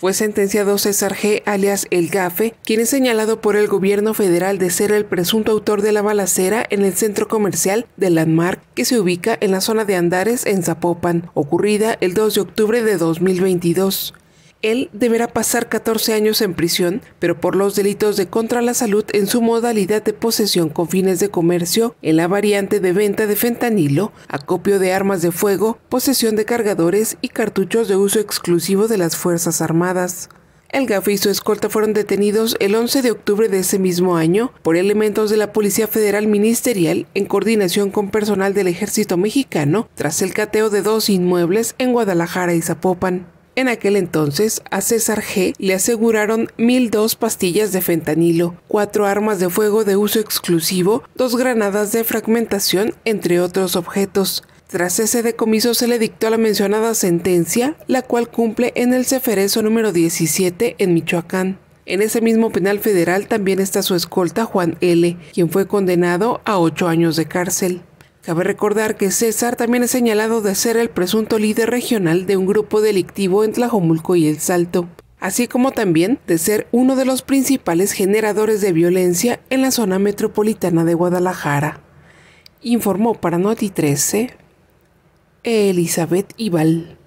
Fue sentenciado César G., alias El Gafe, quien es señalado por el gobierno federal de ser el presunto autor de la balacera en el centro comercial de Landmark, que se ubica en la zona de Andares, en Zapopan, ocurrida el 2 de octubre de 2022. Él deberá pasar 14 años en prisión, pero por los delitos de contra la salud en su modalidad de posesión con fines de comercio, en la variante de venta de fentanilo, acopio de armas de fuego, posesión de cargadores y cartuchos de uso exclusivo de las Fuerzas Armadas. El GAF y su escolta fueron detenidos el 11 de octubre de ese mismo año por elementos de la Policía Federal Ministerial en coordinación con personal del Ejército Mexicano tras el cateo de dos inmuebles en Guadalajara y Zapopan. En aquel entonces, a César G. le aseguraron 1.002 pastillas de fentanilo, cuatro armas de fuego de uso exclusivo, dos granadas de fragmentación, entre otros objetos. Tras ese decomiso se le dictó la mencionada sentencia, la cual cumple en el Ceferezo número 17 en Michoacán. En ese mismo penal federal también está su escolta Juan L., quien fue condenado a ocho años de cárcel. Cabe recordar que César también es señalado de ser el presunto líder regional de un grupo delictivo en Tlajomulco y El Salto, así como también de ser uno de los principales generadores de violencia en la zona metropolitana de Guadalajara. Informó para Noti 13 Elizabeth Ibal.